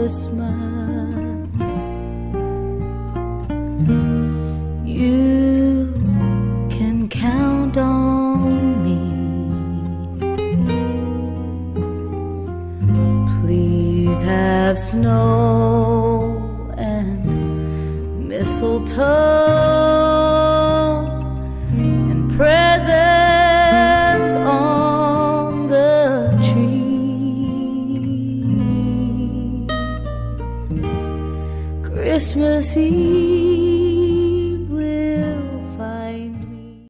Christmas. You can count on me. Please have snow and mistletoe Christmas Eve.